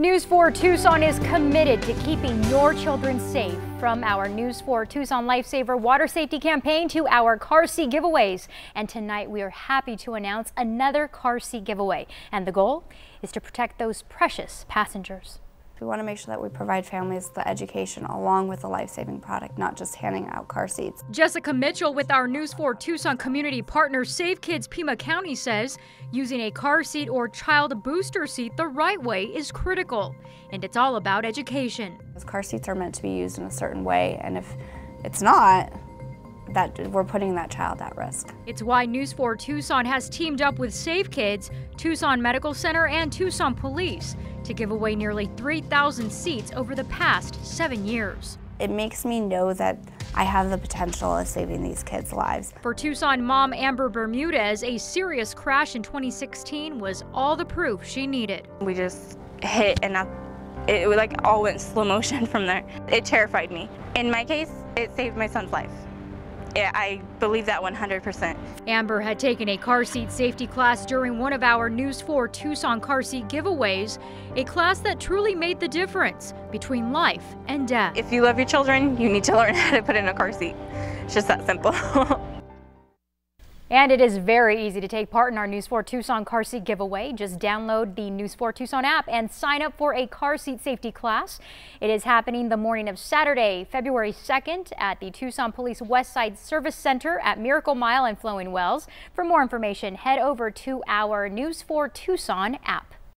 News 4 Tucson is committed to keeping your children safe. From our News 4 Tucson Lifesaver Water Safety Campaign to our car seat giveaways. And tonight we are happy to announce another car seat giveaway. And the goal is to protect those precious passengers. We want to make sure that we provide families the education along with the life-saving product, not just handing out car seats. Jessica Mitchell with our News 4 Tucson community partner Safe Kids Pima County says using a car seat or child booster seat the right way is critical, and it's all about education. Those car seats are meant to be used in a certain way, and if it's not, that we're putting that child at risk. It's why News 4 Tucson has teamed up with Safe Kids, Tucson Medical Center, and Tucson Police to give away nearly 3,000 seats over the past seven years. It makes me know that I have the potential of saving these kids' lives. For Tucson mom Amber Bermudez, a serious crash in 2016 was all the proof she needed. We just hit and I, it like all went slow motion from there. It terrified me. In my case, it saved my son's life. I believe that 100%. Amber had taken a car seat safety class during one of our News 4 Tucson car seat giveaways, a class that truly made the difference between life and death. If you love your children, you need to learn how to put in a car seat. It's just that simple. And it is very easy to take part in our News 4 Tucson car seat giveaway. Just download the News 4 Tucson app and sign up for a car seat safety class. It is happening the morning of Saturday, February 2nd at the Tucson Police West Side Service Center at Miracle Mile and Flowing Wells. For more information, head over to our News 4 Tucson app.